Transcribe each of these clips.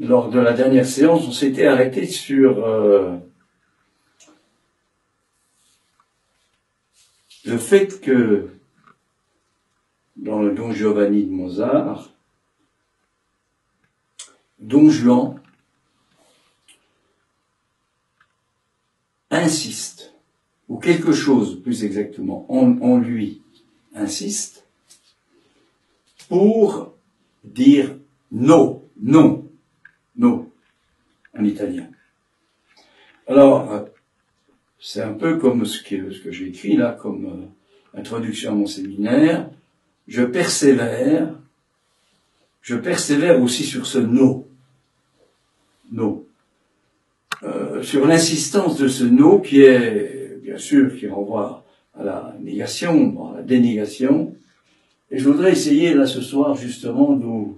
lors de la dernière séance, on s'était arrêté sur euh, le fait que dans le Don Giovanni de Mozart, Don Juan insiste, ou quelque chose plus exactement en, lui insiste, pour dire non, non, non, en italien. Alors, euh, c'est un peu comme ce que, j'ai écrit là, comme euh, introduction à mon séminaire. Je persévère, je persévère aussi sur ce non. Non. Euh, sur l'insistance de ce no qui est, bien sûr, qui renvoie à la négation, à la dénégation. Et je voudrais essayer là ce soir justement de,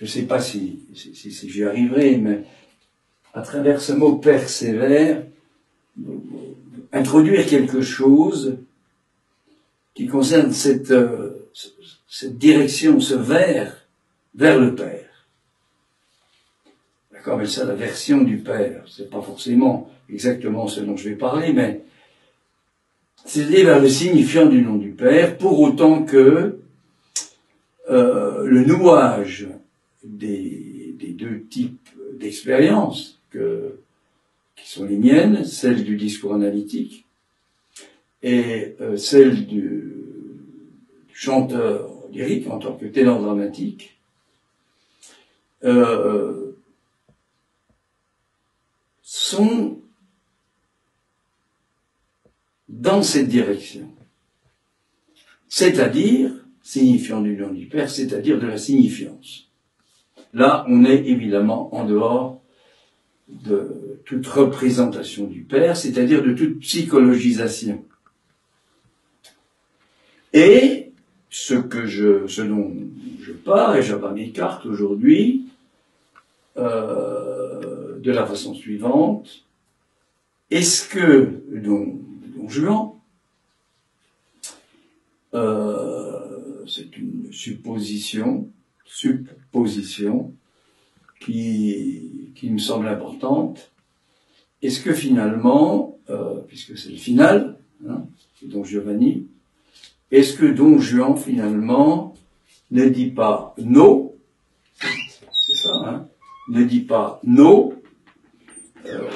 je ne sais pas si, j'y arriverai, mais à travers ce mot persévère, introduire quelque chose qui concerne cette, euh, cette direction, ce vers vers le Père. D'accord, mais ça, la version du Père, c'est pas forcément exactement ce dont je vais parler, mais c'est aller vers le signifiant du nom du Père, pour autant que euh, le nouage des, deux types d'expériences qui sont les miennes, celle du discours analytique et euh, celle du, du, chanteur lyrique en tant que ténor dramatique, euh, sont dans cette direction. C'est-à-dire, signifiant du nom du Père, c'est-à-dire de la signifiance. Là, on est évidemment en dehors de toute représentation du Père, c'est-à-dire de toute psychologisation. Et ce que je, ce dont je pars, et j'abats mes cartes aujourd'hui, euh, de la façon suivante. Est-ce que, Don, Juan, euh, c'est une supposition, supposition, qui, me semble importante. Est-ce que finalement, euh, puisque c'est le final, hein, Don Giovanni, est-ce que Don Juan finalement ne dit pas non, c'est ça, hein, ne dit pas non euh,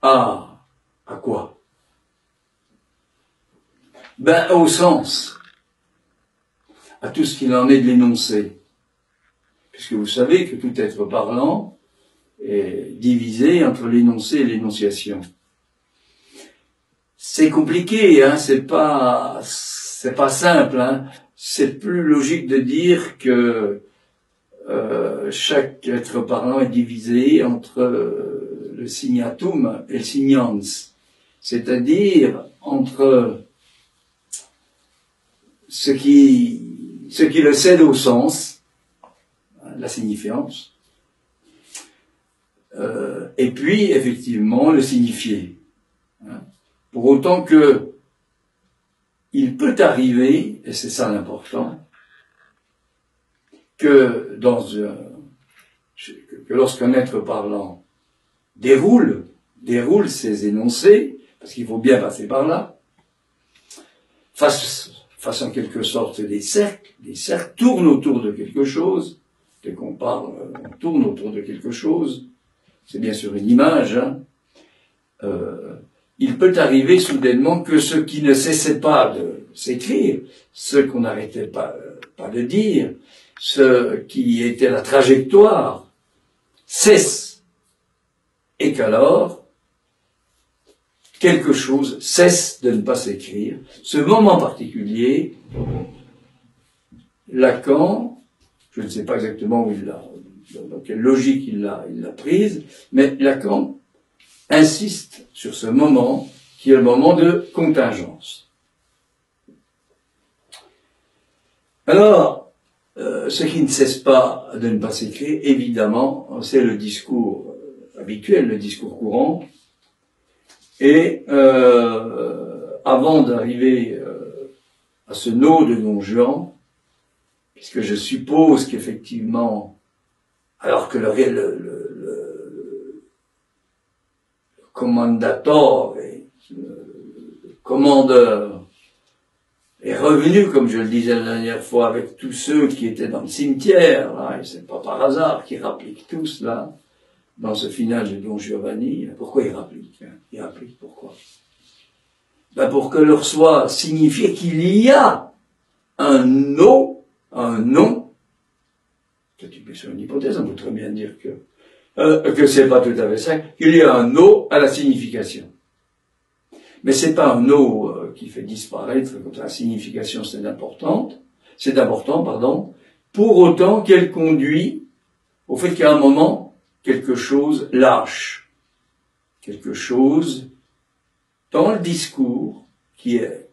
à, à quoi? Ben au sens, à tout ce qu'il en est de l'énoncé. Puisque vous savez que tout être parlant est divisé entre l'énoncé et l'énonciation. C'est compliqué, hein, c'est pas, c'est pas simple, hein. C'est plus logique de dire que euh, chaque être parlant est divisé entre le signatum et le signans, c'est-à-dire entre ce qui, ce qui le cède au sens, la signifiance, euh, et puis effectivement le signifié. Hein. Pour autant que il peut arriver, et c'est ça l'important, que lorsqu'un être parlant déroule, déroule ses énoncés, parce qu'il faut bien passer par là, fasse, fasse en quelque sorte des cercles, des cercles tournent autour de quelque chose, dès qu'on parle, on tourne autour de quelque chose, c'est bien sûr une image, hein. euh, il peut arriver soudainement que ce qui ne cessait pas de s'écrire, ce qu'on n'arrêtait pas, pas de dire, ce qui était la trajectoire cesse. Et qu'alors quelque chose cesse de ne pas s'écrire. Ce moment particulier, Lacan, je ne sais pas exactement où il l'a, dans quelle logique il l'a, prise, mais Lacan insiste sur ce moment qui est le moment de contingence. Alors, euh, ce qui ne cesse pas de ne pas s'écrire, évidemment, c'est le discours habituel, le discours courant. Et euh, avant d'arriver euh, à ce no de Don Juan, puisque je suppose qu'effectivement, alors que le, le, le, commandator, le commandeur, est revenu, comme je le disais la dernière fois, avec tous ceux qui étaient dans le cimetière, là, et c'est pas par hasard qu'ils rappliquent tous, là, dans ce final de Don Giovanni. Pourquoi ils rappliquent hein? Rappliquent pourquoi? Ben Pour que leur soit signifié qu'il y a un no, un nom. C'est une hypothèse, on peut très bien dire que, euh, que c'est pas tout à fait ça, qu'il y a un no à la signification. Mais c'est pas un no euh, qui fait disparaître, comme la signification c'est importante, c'est important, pardon, pour autant qu'elle conduit au fait qu'à un moment, quelque chose lâche, quelque chose dans le discours qui est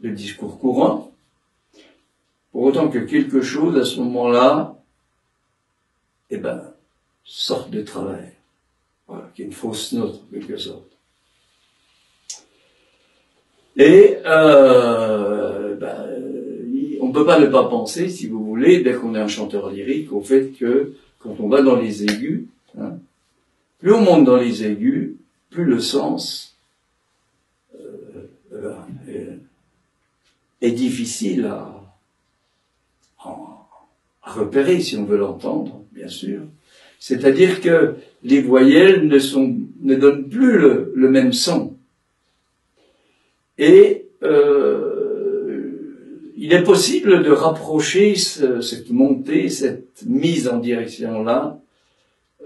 le discours courant, pour autant que quelque chose à ce moment-là, eh ben, sorte de travers. Voilà, qui est une fausse note, en quelque sorte. Et euh, ben, on ne peut pas ne pas penser, si vous voulez, dès qu'on est un chanteur lyrique, au fait que quand on va dans les aigus, hein, plus on monte dans les aigus, plus le sens euh, euh, est, est, difficile à, à, repérer, si on veut l'entendre, bien sûr. C'est-à-dire que les voyelles ne, sont, ne donnent plus le, le même son. Et euh, il est possible de rapprocher ce, cette montée, cette mise en direction-là,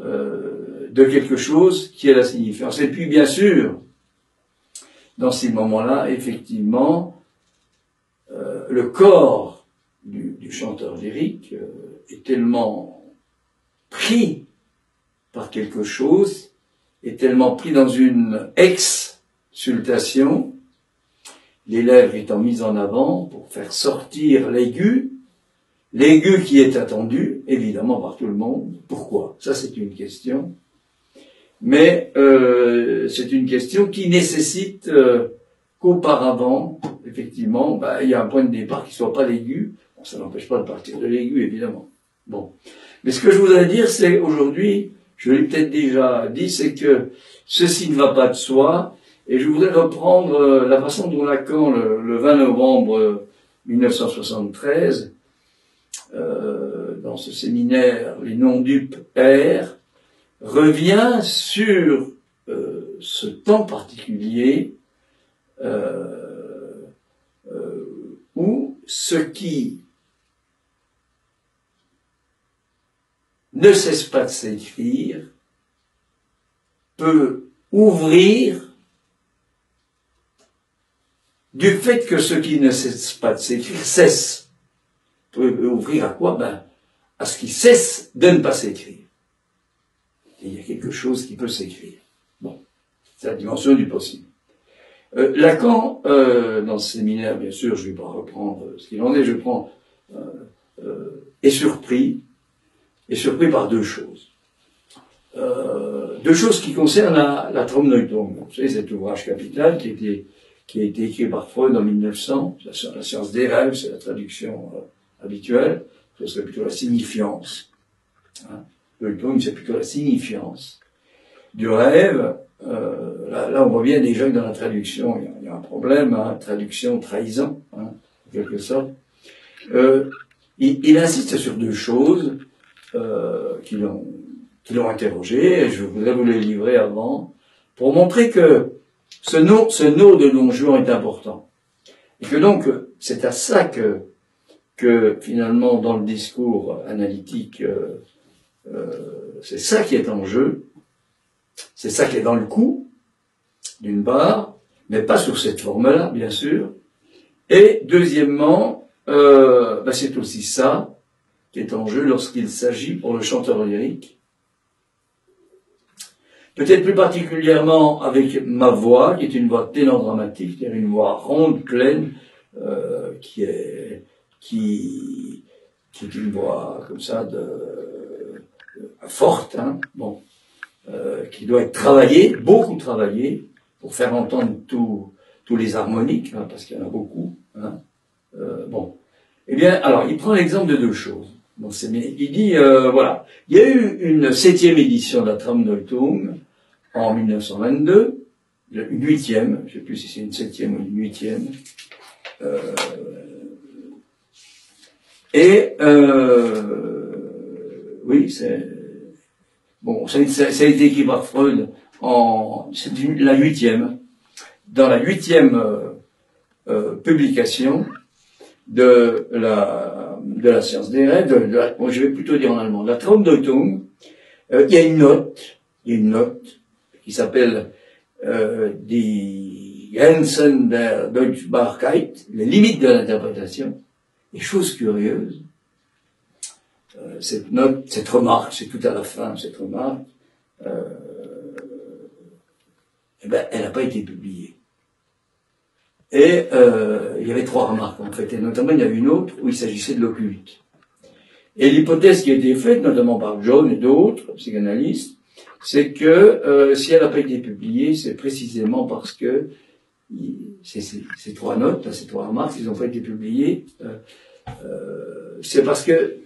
euh, de quelque chose qui est la signification. Et puis, bien sûr, dans ces moments-là, effectivement, euh, le corps du, du chanteur lyrique euh, est tellement pris par quelque chose, est tellement pris dans une exsultation, les lèvres étant mises en avant pour faire sortir l'aigu, l'aigu qui est attendu, évidemment par tout le monde. Pourquoi? Ça, c'est une question. Mais euh, c'est une question qui nécessite euh, qu'auparavant, effectivement, bah, il y a un point de départ qui soit pas l'aigu. Ça n'empêche pas de partir de l'aigu, évidemment. Bon. Mais ce que je voudrais dire, c'est aujourd'hui, je l'ai peut-être déjà dit, c'est que ceci ne va pas de soi, et je voudrais reprendre euh, la façon dont Lacan, le, le 20 novembre 1973, euh, dans ce séminaire Les non-dupes R, revient sur euh, ce temps particulier euh, euh, où ce qui ne cesse pas de s'écrire peut ouvrir du fait que ce qui ne cesse pas de s'écrire cesse. Peut ouvrir à quoi? Ben, à ce qui cesse de ne pas s'écrire. Il y a quelque chose qui peut s'écrire. Bon, c'est la dimension du possible. Euh, Lacan, euh, dans ce séminaire, bien sûr, je ne vais pas reprendre ce qu'il en est, je prends, euh, euh, est surpris, est surpris par deux choses. Euh, deux choses qui concernent la, la. Vous savez, cet ouvrage capital qui était qui a été écrit par Freud en 1900. La, science des rêves, c'est la traduction euh, habituelle. Ce serait plutôt la signifiance. Hein. Le c'est plutôt la signifiance du rêve. Euh, là, là, on bien déjà que dans la traduction, il y a, un problème, hein, traduction trahison, hein, en quelque sorte. Euh, il, il, insiste sur deux choses euh, qui l'ont interrogé, et je voudrais vous les livrer avant, pour montrer que ce nom, de Don Juan est important. Et que donc, c'est à ça que, que finalement, dans le discours analytique, euh, euh, c'est ça qui est en jeu, c'est ça qui est dans le coup, d'une part, mais pas sur cette forme-là, bien sûr. Et deuxièmement, euh, bah c'est aussi ça qui est en jeu lorsqu'il s'agit pour le chanteur lyrique peut-être plus particulièrement avec ma voix, qui est une voix ténodramatique, c'est-à-dire une voix ronde, pleine, euh, qui est qui qui est une voix comme ça de euh, forte, hein, bon, euh, qui doit être travaillée, beaucoup travaillée, pour faire entendre tous les harmoniques, hein, parce qu'il y en a beaucoup. Hein, euh, bon, Eh bien, alors, il prend l'exemple de deux choses. C'est, il dit, euh, voilà, il y a eu une septième édition de la Traumdeutung en 1922, une huitième, je ne sais plus si c'est une septième ou une huitième. Euh, et euh, oui, c'est bon, ça, a été écrit par Freud en c'est la huitième. Dans la huitième euh, publication de la de la science des rêves, je vais plutôt dire en allemand, la Traumdeutung, il y a une note, il y a une note qui s'appelle euh, Die Grenzen der Deutschbarkeit, les limites de l'interprétation. Et chose curieuse, euh, cette note, cette remarque, c'est tout à la fin, cette remarque, euh, eh ben, elle n'a pas été publiée. Et euh, il y avait trois remarques en fait, et notamment il y avait une autre où il s'agissait de l'occulte. Et l'hypothèse qui a été faite, notamment par John et d'autres psychanalystes, c'est que euh, si elle n'a pas été publiée, c'est précisément parce que ces, trois notes, ces trois remarques, ils n'ont pas été publiées, euh, euh, c'est parce que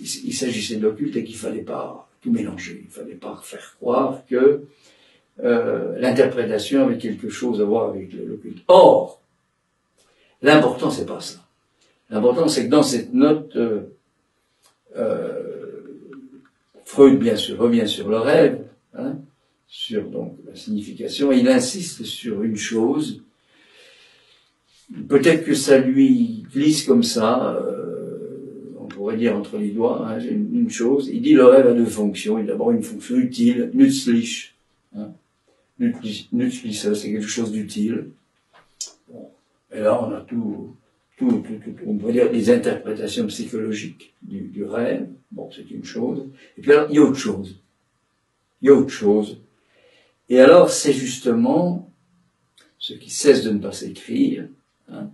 il, s'agissait de l'occulte et qu'il fallait pas tout mélanger, il fallait pas faire croire que l'interprétation avait quelque chose à voir avec l'occulte. Or, l'important c'est pas ça. L'important c'est que dans cette note Freud, bien sûr, revient sur le rêve, hein, sur donc la signification, et il insiste sur une chose. Peut-être que ça lui glisse comme ça, euh, on pourrait dire entre les doigts, hein, une, chose. Il dit le rêve a deux fonctions. Il a d'abord une fonction utile, nützlich. Hein, c'est quelque chose d'utile. Bon. Et là, on a tout, tout, on pourrait dire des interprétations psychologiques du, du rêve. Bon, c'est une chose. Et puis alors, il y a autre chose. Il y a autre chose. Et alors, c'est justement ce qui cesse de ne pas s'écrire. Hein,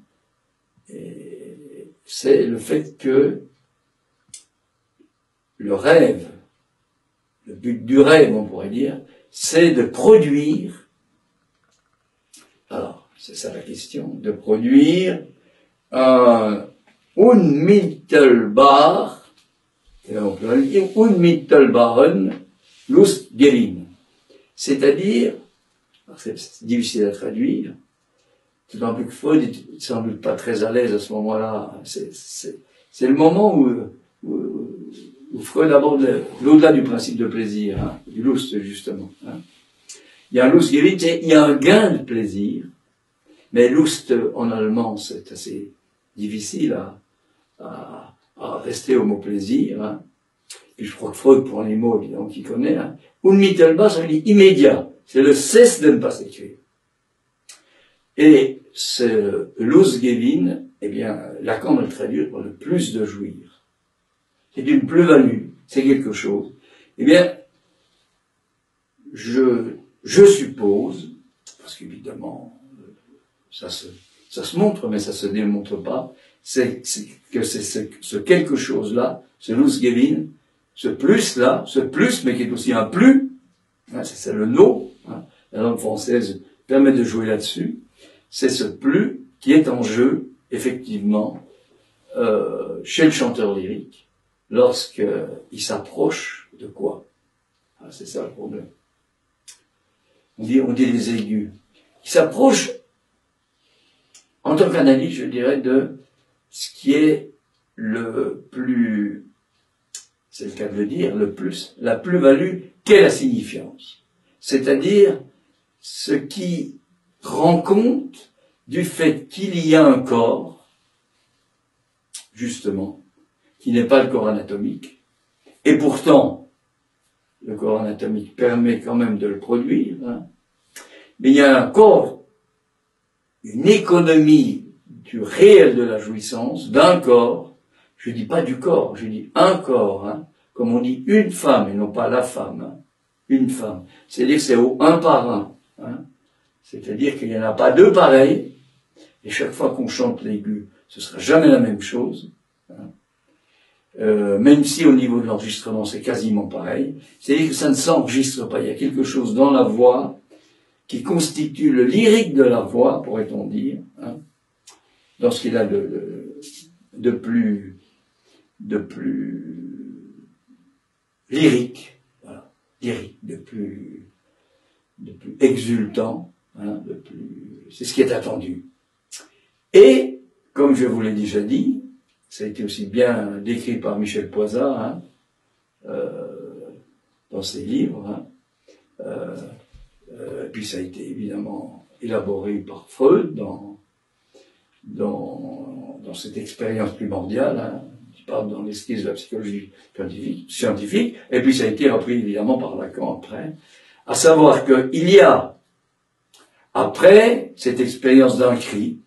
c'est le fait que le rêve, le but du rêve, on pourrait dire, c'est de produire, alors, c'est ça la question, de produire un unmittelbar, unmittelbaren Lustgewinn. C'est-à-dire, c'est difficile à traduire, d'autant plus que Freud n'est sans doute pas très à l'aise à ce moment-là. C'est le moment où, Freud aborde l'au-delà du principe de plaisir, hein, du Lust justement. Hein. Il y a un Lustgewinn, il y a un gain de plaisir, mais Lust en allemand c'est assez difficile à, à, à, rester au mot plaisir. Hein. Et je crois que Freud prend les mots, évidemment, qu'il connaît. Hein. Unmittelbar, ça veut dire immédiat. C'est le cesse de ne pas s'écrire. Et ce Losgevin, eh bien, Lacan va le traduire par le plus de jouir. C'est une plus-value, c'est quelque chose. Eh bien, je, je suppose, parce qu'évidemment, ça se, ça se montre, mais ça se démontre pas, c'est que c'est ce, quelque chose-là, ce Gevin, ce plus-là, ce plus, mais qui est aussi un plus, hein, c'est le no, hein, la langue française permet de jouer là-dessus, c'est ce plus qui est en jeu, effectivement, euh, chez le chanteur lyrique, lorsqu'il s'approche de quoi? Ah, C'est ça le problème. On dit, on dit les aigus. Il s'approche en tant qu'analyste, je dirais, de ce qui est le plus, c'est le cas de le dire, le plus, la plus-value qu'est la signifiance. C'est-à-dire ce qui rend compte du fait qu'il y a un corps, justement, qui n'est pas le corps anatomique, et pourtant, le corps anatomique permet quand même de le produire, hein, mais il y a un corps une économie du réel de la jouissance d'un corps, je dis pas du corps, je dis un corps, hein, comme on dit une femme et non pas la femme, hein, une femme. C'est-à-dire c'est au un par un. Hein. C'est-à-dire qu'il n'y en a pas deux pareils, et chaque fois qu'on chante l'aigu, ce sera jamais la même chose. Hein. Euh, même si au niveau de l'enregistrement c'est quasiment pareil, c'est-à-dire que ça ne s'enregistre pas. Il y a quelque chose dans la voix qui constitue le lyrique de la voix, pourrait-on dire, hein, dans ce qu'il a de, plus, de plus lyrique, lyrique, de plus, de plus exultant, hein, de plus, c'est ce qui est attendu. Et, comme je vous l'ai déjà dit, ça a été aussi bien décrit par Michel Poisat, hein, euh, dans ses livres, hein, euh, euh, puis ça a été évidemment élaboré par Freud dans, dans, dans cette expérience primordiale, hein, qui parle dans l'esquisse de la psychologie scientifique, scientifique, et puis ça a été repris évidemment par Lacan après, à savoir qu'il y a, après cette expérience d'un cri,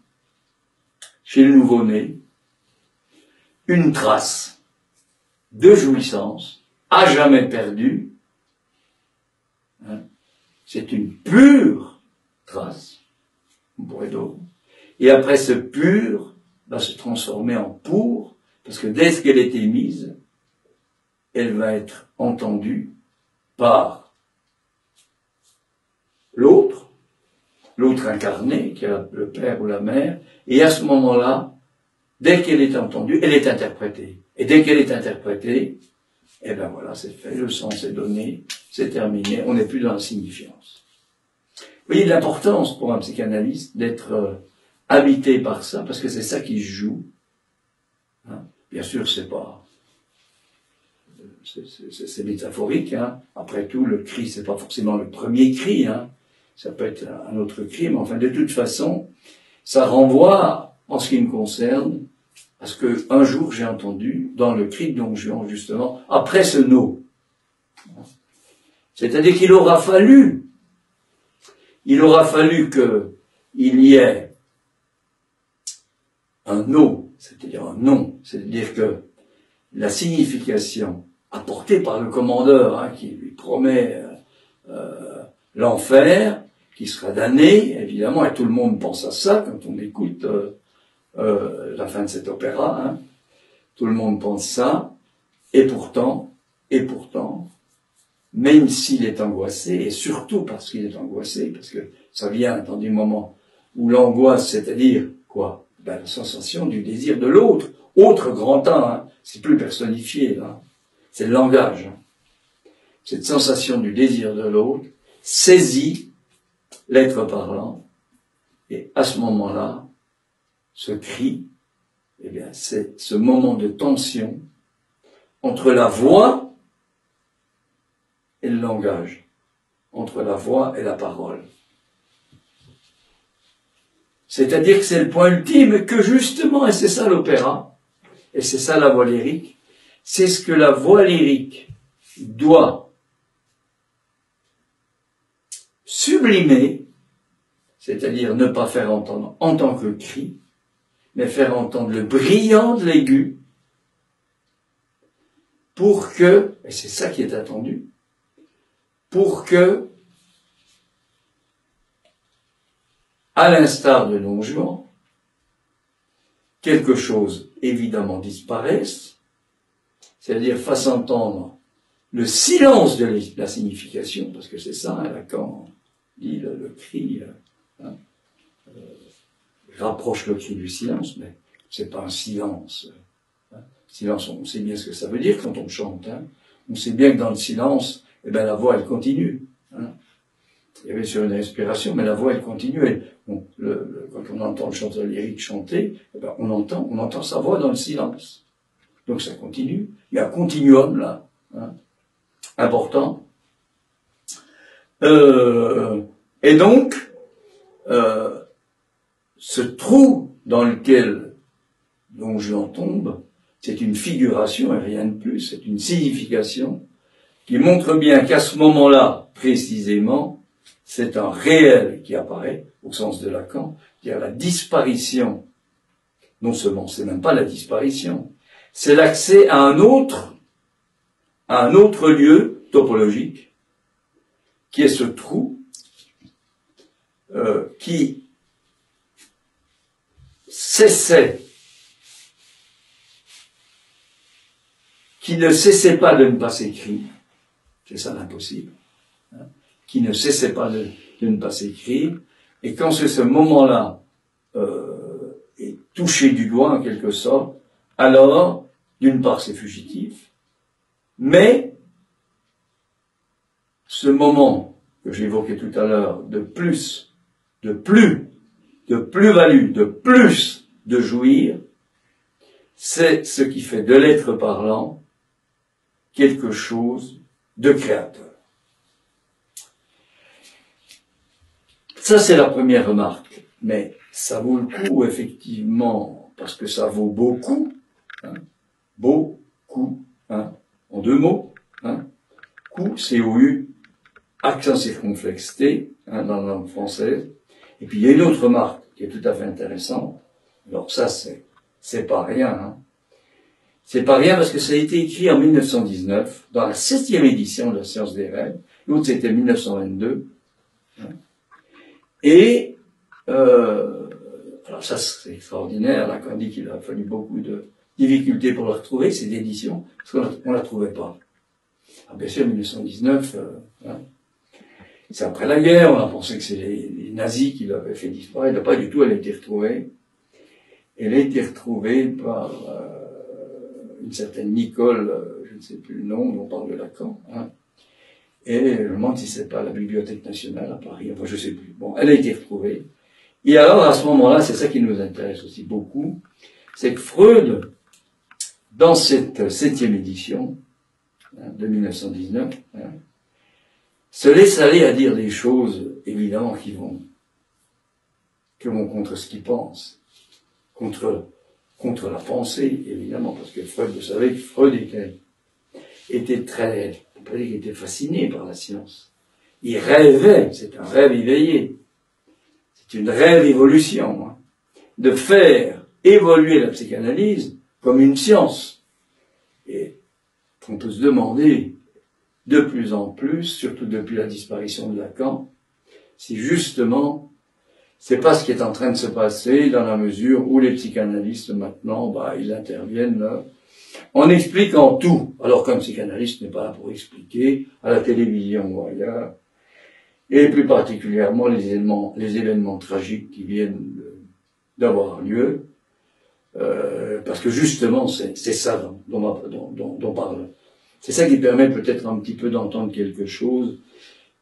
chez le nouveau-né, une trace de jouissance à jamais perdue. Hein. C'est une pure trace, donc. Et après ce pur va se transformer en pour, parce que dès qu'elle est émise, elle va être entendue par l'autre, l'autre incarné, qui est le père ou la mère, et à ce moment-là, dès qu'elle est entendue, elle est interprétée. Et dès qu'elle est interprétée, eh ben voilà, c'est fait, le sens est donné, c'est terminé, on n'est plus dans la signifiance. Vous voyez l'importance pour un psychanalyste d'être euh, habité par ça, parce que c'est ça qui joue. Hein? Bien sûr, c'est pas, c'est métaphorique. Hein. Après tout, le cri, c'est pas forcément le premier cri. Hein. Ça peut être un autre cri, mais enfin, de toute façon, ça renvoie, en ce qui me concerne, à ce que un jour j'ai entendu dans le cri de Don Juan, justement, après ce no. C'est-à-dire qu'il aura fallu, il aura fallu que il y ait un no, c'est-à-dire un non, c'est-à-dire que la signification apportée par le commandeur, hein, qui lui promet euh, euh, l'enfer, qui sera damné, évidemment, et tout le monde pense à ça quand on écoute euh, la fin de cet opéra. Hein. Tout le monde pense ça, et pourtant, et pourtant, même s'il est angoissé, et surtout parce qu'il est angoissé, parce que ça vient dans des moments où l'angoisse, c'est-à-dire quoi? Ben, La sensation du désir de l'autre, autre grand temps, hein. c'est plus personnifié, là. c'est le langage. Hein. Cette sensation du désir de l'autre saisit l'être parlant, et à ce moment-là, ce cri, eh bien, c'est ce moment de tension entre la voix et le langage, entre la voix et la parole. C'est-à-dire que c'est le point ultime que justement, et c'est ça l'opéra, et c'est ça la voix lyrique, c'est ce que la voix lyrique doit sublimer, c'est-à-dire ne pas faire entendre en tant que cri, mais faire entendre le brillant de l'aigu, pour que, et c'est ça qui est attendu, pour que, à l'instar de non quelque chose évidemment disparaisse, c'est-à-dire fasse entendre le silence de la signification, parce que c'est ça, hein, Lacan dit le, cri, euh, hein, euh, rapproche le cri du silence, mais c'est pas un silence. Hein. Silence, on sait bien ce que ça veut dire quand on chante. Hein. On sait bien que dans le silence, eh ben, la voix, elle continue. Hein. Il y avait sur une respiration, mais la voix, elle continue. Le, quand on entend le chanteur lyrique chanter, eh ben, on, entend, on entend sa voix dans le silence. Donc ça continue. Il y a un continuum là, hein, important. Euh, et donc, euh, ce trou dans lequel Don Juan tombe, c'est une figuration et rien de plus, c'est une signification qui montre bien qu'à ce moment-là, précisément, c'est un réel qui apparaît, au sens de Lacan, c'est-à-dire la disparition. Non seulement, c'est même pas la disparition, c'est l'accès à un autre, un autre lieu topologique, qui est ce trou, euh, qui cessait, qui ne cessait pas de ne pas s'écrire, c'est ça l'impossible, hein, qui ne cessait pas de, ne pas s'écrire, et quand c'est ce moment-là euh, est touché du doigt en quelque sorte, alors, d'une part, c'est fugitif, mais ce moment que j'évoquais tout à l'heure de plus, de plus, de plus-value, de plus de jouir, c'est ce qui fait de l'être parlant quelque chose de créateur. Ça, c'est la première remarque. Mais ça vaut le coup, effectivement, parce que ça vaut beaucoup, hein, beaucoup, hein, en deux mots, hein, coup, C-O-U, accent circonflexe T, hein, dans la langue française. Et puis il y a une autre remarque qui est tout à fait intéressante. Alors ça, c'est, c'est pas rien, hein. C'est pas rien parce que ça a été écrit en 1919, dans la septième édition de la science des rêves. L'autre, c'était 1922. Hein. Et, euh, alors ça, c'est extraordinaire. Là, quand on dit qu'il a fallu beaucoup de difficultés pour la retrouver, cette édition, parce qu'on la, la trouvait pas. Ah, bien sûr, 1919, euh, hein. c'est après la guerre, on a pensé que c'est les, nazis qui l'avaient fait disparaître. Pas du tout, elle a été retrouvée. Elle a été retrouvée par... Euh, une certaine Nicole, euh, je ne sais plus le nom, on parle de Lacan, hein, et je me demande si c'est pas la Bibliothèque nationale à Paris, enfin je sais plus. Bon, elle a été retrouvée. Et alors à ce moment-là, c'est ça qui nous intéresse aussi beaucoup, c'est que Freud, dans cette septième édition hein, de 1919, hein, se laisse aller à dire des choses évidemment qui vont, qui vont contre ce qu'il pense, contre contre la pensée, évidemment, parce que Freud, vous savez Freud était, était très, on peut dire qu'il était fasciné par la science. Il rêvait, c'est un rêve éveillé, c'est une rêve évolution, hein, de faire évoluer la psychanalyse comme une science. Et on peut se demander de plus en plus, surtout depuis la disparition de Lacan, si justement c'est pas ce qui est en train de se passer dans la mesure où les psychanalystes maintenant, bah, ils interviennent euh, en expliquant tout, alors qu'un psychanalyste n'est pas là pour expliquer à la télévision ou ailleurs, et plus particulièrement les événements, les événements tragiques qui viennent d'avoir lieu, euh, parce que justement c'est ça dont, dont, dont, dont parle. C'est ça qui permet peut-être un petit peu d'entendre quelque chose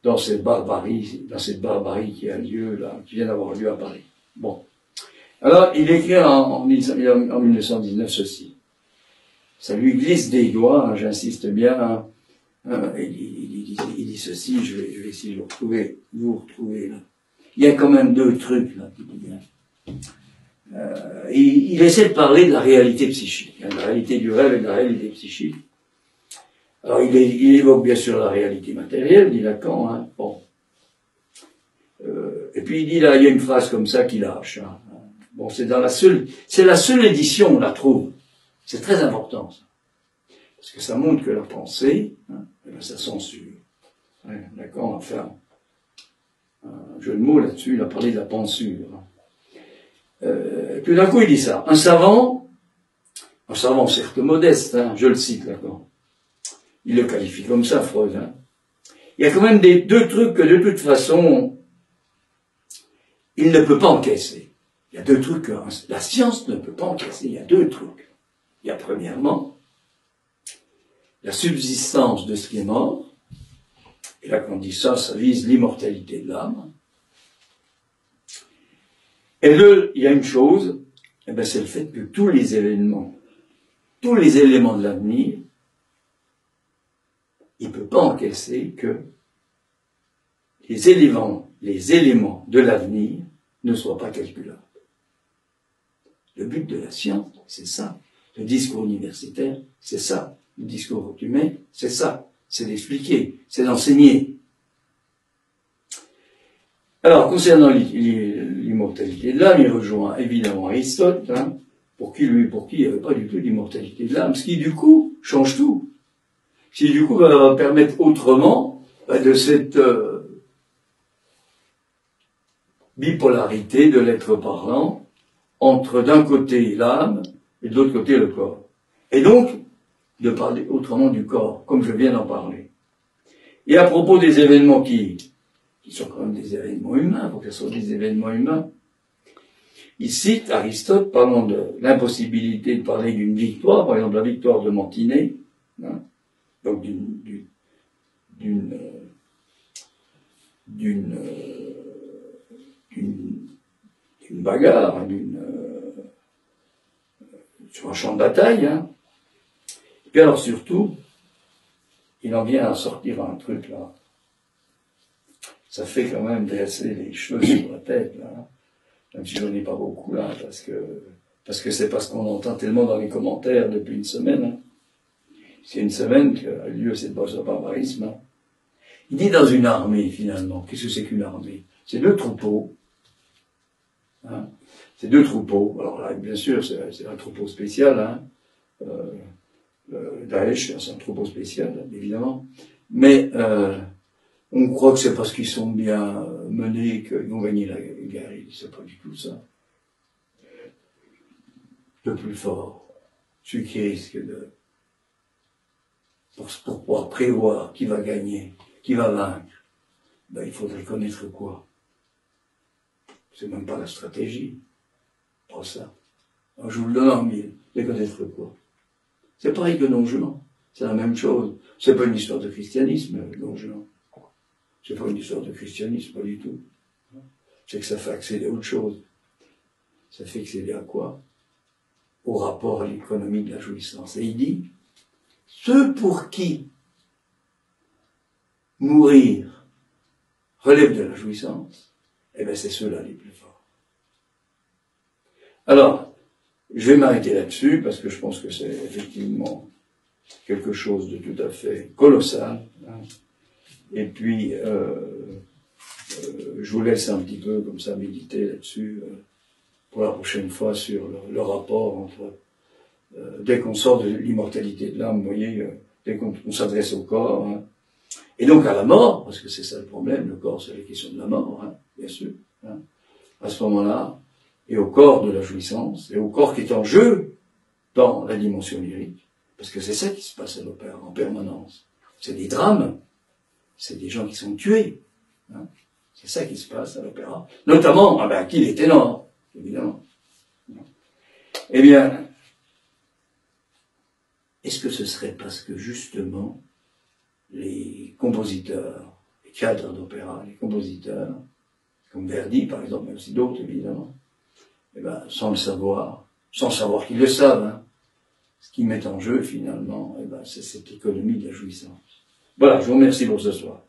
dans cette barbarie, dans cette barbarie qui a lieu là, qui vient d'avoir lieu à Paris. Bon. Alors, il écrit en, en, 1919 ceci. Ça lui glisse des doigts, hein, j'insiste bien. Hein, hein il, dit, ceci, je vais, essayer de vous retrouver, là. Il y a quand même deux trucs là. Euh, il, il, essaie de parler de la réalité psychique, hein, de la réalité du rêve et de la réalité psychique. Alors il, évoque bien sûr la réalité matérielle, dit Lacan, hein, bon. Euh, et puis il dit là, il y a une phrase comme ça qu'il lâche. Hein. Bon, c'est dans la seule, c'est la seule édition on la trouve. C'est très important ça. Parce que ça montre que la pensée, hein, eh ben, ça censure. Ouais, Lacan a fait un, jeu de mots là-dessus, il a parlé de la pensure. Euh, et puis d'un coup il dit ça. Un savant, un savant certes modeste, hein, je le cite Lacan, il le qualifie comme ça, Freud. Hein. Il y a quand même des deux trucs que de toute façon, il ne peut pas encaisser. Il y a deux trucs que la science ne peut pas encaisser. Il y a deux trucs. Il y a premièrement la subsistance de ce qui est mort. Et là, quand on dit ça, ça vise l'immortalité de l'âme. Et deux, il y a une chose, eh ben, c'est le fait que tous les événements, tous les éléments de l'avenir il ne peut pas encaisser que les éléments, les éléments de l'avenir ne soient pas calculables. Le but de la science, c'est ça. Le discours universitaire, c'est ça. Le discours humain, c'est ça. C'est d'expliquer, c'est d'enseigner. Alors, concernant l'immortalité de l'âme, il rejoint évidemment Aristote, hein, pour qui lui, pour qui il n'y avait pas du tout d'immortalité de l'âme, ce qui du coup change tout qui du coup va permettre autrement bah, de cette euh, bipolarité de l'être parlant entre d'un côté l'âme et de l'autre côté le corps. Et donc, de parler autrement du corps, comme je viens d'en parler. Et à propos des événements qui, qui sont quand même des événements humains, pour que ce soit des événements humains, il cite Aristote parlant de l'impossibilité de parler d'une victoire, par exemple la victoire de Mantinet, hein, donc d'une d'une d'une d'une bagarre, d'une sur un champ de bataille. Hein. Et puis alors surtout, il en vient à sortir un truc là. Ça fait quand même dresser les cheveux sur la tête là. Hein. Même si j'en ai pas beaucoup là, parce que parce que c'est parce qu'on entend tellement dans les commentaires depuis une semaine. Hein. C'est une semaine qu'a lieu cette barbarisme. Hein. Il dit dans une armée, finalement, qu'est-ce que c'est qu'une armée? C'est deux troupeaux. Hein? C'est deux troupeaux. Alors là, bien sûr, c'est un troupeau spécial. Hein. Euh, Daesh, c'est un troupeau spécial, évidemment. Mais euh, on croit que c'est parce qu'ils sont bien menés qu'ils vont gagner la guerre. C'est pas du tout ça. Le plus fort, celui qui risque de... Pour, pouvoir prévoir qui va gagner, qui va vaincre, ben, il faudrait connaître quoi? C'est même pas la stratégie. Pas ça. je vous le donne en mille. Mais connaître quoi? C'est pareil que non C'est la même chose. C'est pas une histoire de christianisme, non juin. C'est pas une histoire de christianisme, pas du tout. C'est que ça fait accéder à autre chose. Ça fait accéder à quoi? Au rapport à l'économie de la jouissance. Et il dit, ceux pour qui mourir relève de la jouissance, eh bien c'est ceux-là les plus forts. Alors, je vais m'arrêter là-dessus parce que je pense que c'est effectivement quelque chose de tout à fait colossal. Hein. Et puis, euh, euh, je vous laisse un petit peu comme ça méditer là-dessus euh, pour la prochaine fois sur le, rapport entre dès qu'on sort de l'immortalité de l'âme, vous voyez, dès qu'on s'adresse au corps, hein. et donc à la mort, parce que c'est ça le problème, le corps c'est la question de la mort, hein, bien sûr. À ce moment-là, et au corps de la jouissance, et au corps qui est en jeu dans la dimension lyrique. Parce que c'est ça qui se passe à l'opéra en permanence. C'est des drames, c'est des gens qui sont tués. Hein. C'est ça qui se passe à l'opéra. Notamment, ah ben, qui les ténors, évidemment. Eh bien, est-ce que ce serait parce que justement, les compositeurs, les cadres d'opéra, les compositeurs, comme Verdi par exemple, mais aussi d'autres évidemment, eh ben, sans le savoir, sans savoir qu'ils le savent, hein. ce qui met en jeu finalement, eh ben, c'est cette économie de la jouissance. Voilà, je vous remercie pour ce soir.